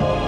Bye.